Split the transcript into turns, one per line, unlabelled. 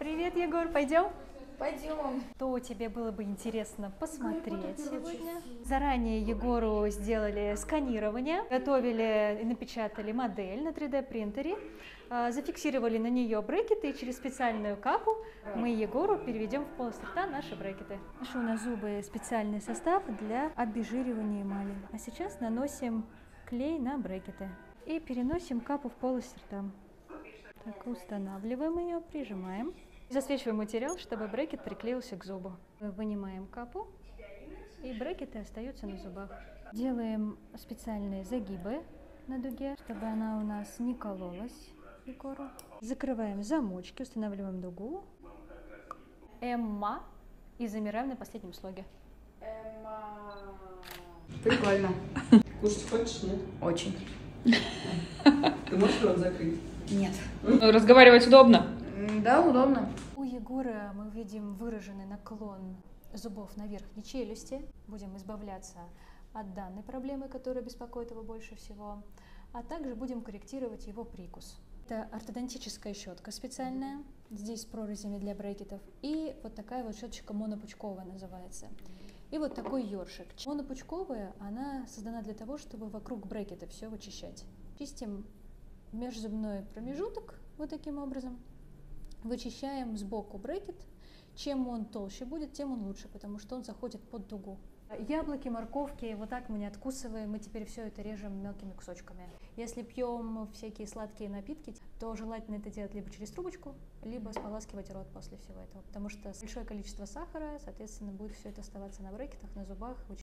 Привет, Егор, пойдем?
Пойдем.
Что тебе было бы интересно посмотреть сегодня? Заранее Егору сделали сканирование, готовили и напечатали модель на 3D принтере, а, зафиксировали на нее брекеты и через специальную капу мы Егору переведем в полость рта наши брекеты. Наши у нас зубы специальный состав для обезжиривания эмали. А сейчас наносим клей на брекеты и переносим капу в полость рта. Так, устанавливаем ее, прижимаем. Засвечиваем материал, чтобы брекет приклеился к зубу. Вынимаем капу, и брекеты остаются на зубах. Делаем специальные загибы на дуге, чтобы она у нас не кололась Егору. Закрываем замочки, устанавливаем дугу. Эмма. И замираем на последнем слоге.
Эмма.
Прикольно.
Кушать хочешь, нет?
Очень.
Ты можешь рот закрыть?
Нет.
Разговаривать удобно.
Да, удобно.
У Егора мы видим выраженный наклон зубов на верхней челюсти. Будем избавляться от данной проблемы, которая беспокоит его больше всего. А также будем корректировать его прикус. Это ортодонтическая щетка специальная, здесь с прорезями для брекетов. И вот такая вот щеточка монопучковая называется. И вот такой ёршик. Монопучковая, она создана для того, чтобы вокруг брекета все вычищать. Чистим межзубной промежуток вот таким образом. Вычищаем сбоку брекет. Чем он толще будет, тем он лучше, потому что он заходит под дугу. Яблоки, морковки, вот так мы не откусываем, мы теперь все это режем мелкими кусочками. Если пьем всякие сладкие напитки, то желательно это делать либо через трубочку, либо споласкивать рот после всего этого, потому что большое количество сахара, соответственно, будет все это оставаться на брекетах, на зубах,